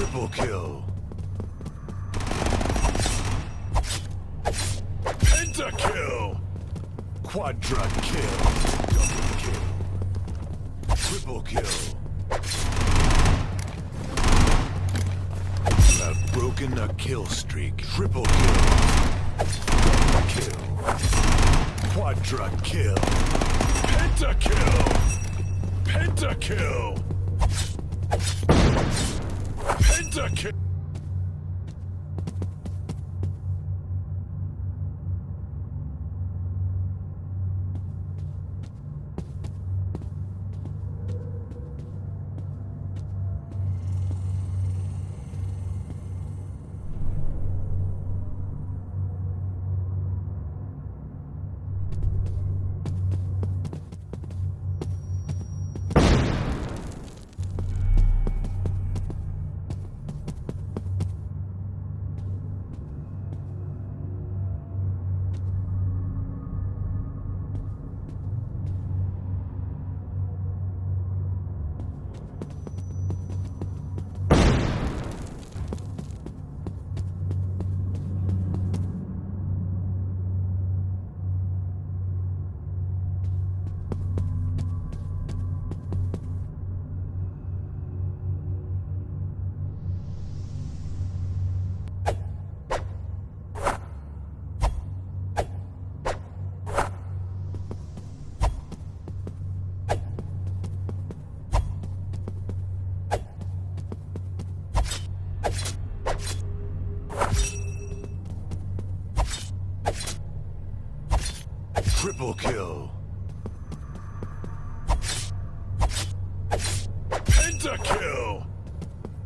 Triple kill. Pentakill. Quadra kill. Double kill. Triple kill. You have broken a kill streak. Triple kill. Double kill. Quadra kill. Pentakill. Pentakill. Pentakill. Triple kill. Pentakill.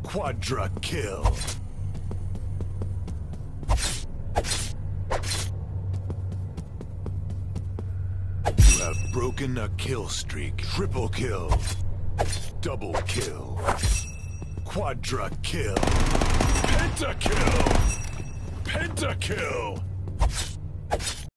Quadra kill. You have broken a kill streak. Triple kill. Double kill. Quadra kill. Pentakill. Pentakill.